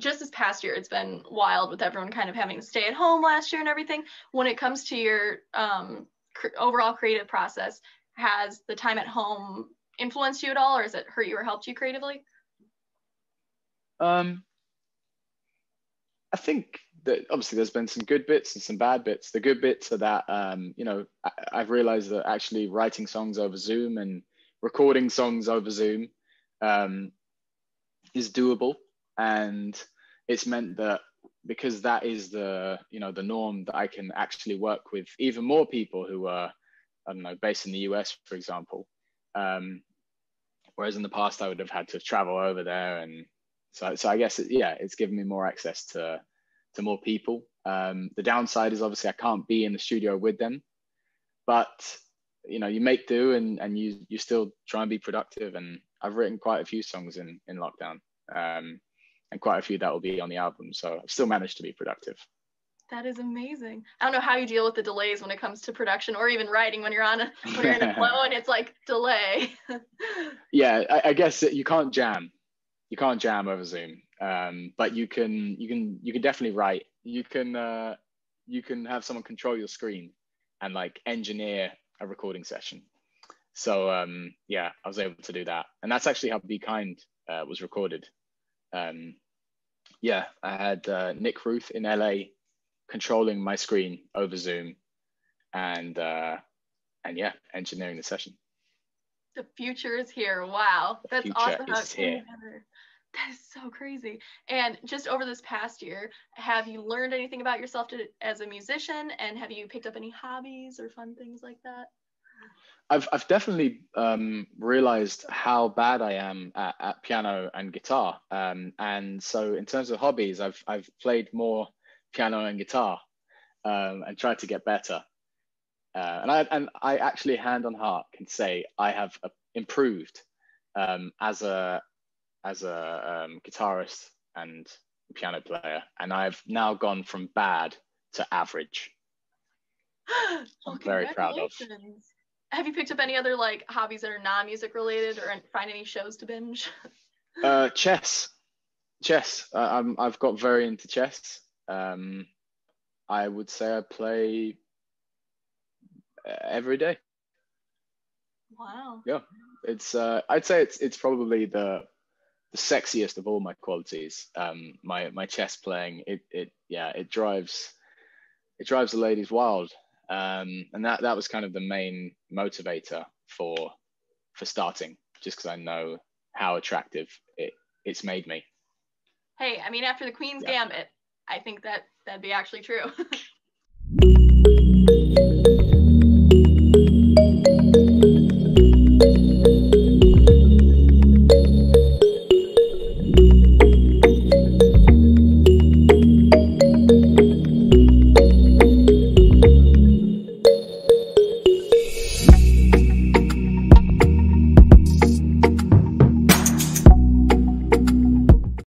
just this past year, it's been wild with everyone kind of having to stay at home last year and everything. When it comes to your um, cr- overall creative process, has the time at home influenced you at all, or has it hurt you or helped you creatively? Um, I think that obviously there's been some good bits and some bad bits. The good bits are that um, you know I, I've realized that actually writing songs over Zoom and recording songs over Zoom um, is doable, and it's meant that because that is the you know the norm that I can actually work with even more people who are I don't know based in the US, for example. Um, whereas in the past I would have had to travel over there, and so so I guess it, yeah, it's given me more access to to more people. Um, the downside is obviously I can't be in the studio with them, but you know you make do and and you you still try and be productive. And I've written quite a few songs in in lockdown, um, and quite a few that will be on the album. So I've still managed to be productive. That is amazing. I don't know how you deal with the delays when it comes to production or even writing when you're on a when you're in a flow and it's like delay. yeah, I, I guess you can't jam. You can't jam over Zoom um, but you can you can you can definitely write you can uh, you can have someone control your screen and like engineer a recording session so um, yeah i was able to do that and that's actually how be kind uh, was recorded um, yeah i had uh, nick ruth in la controlling my screen over zoom and uh, and yeah engineering the session the future is here wow that's awesome how it came together that is so crazy. And just over this past year, have you learned anything about yourself to, as a musician? And have you picked up any hobbies or fun things like that? I've, I've definitely um, realized how bad I am at, at piano and guitar. Um, and so, in terms of hobbies, I've, I've played more piano and guitar um, and tried to get better. Uh, and, I, and I actually, hand on heart, can say I have uh, improved um, as a as a um, guitarist and piano player, and I've now gone from bad to average. I'm very proud of. Have you picked up any other like hobbies that are non-music related, or find any shows to binge? uh, chess, chess. Uh, I'm, I've got very into chess. Um, I would say I play every day. Wow. Yeah, it's. Uh, I'd say it's it's probably the the sexiest of all my qualities. Um, my my chess playing, it it yeah, it drives it drives the ladies wild, um, and that that was kind of the main motivator for for starting, just because I know how attractive it it's made me. Hey, I mean, after the Queen's yeah. Gambit, I think that that'd be actually true.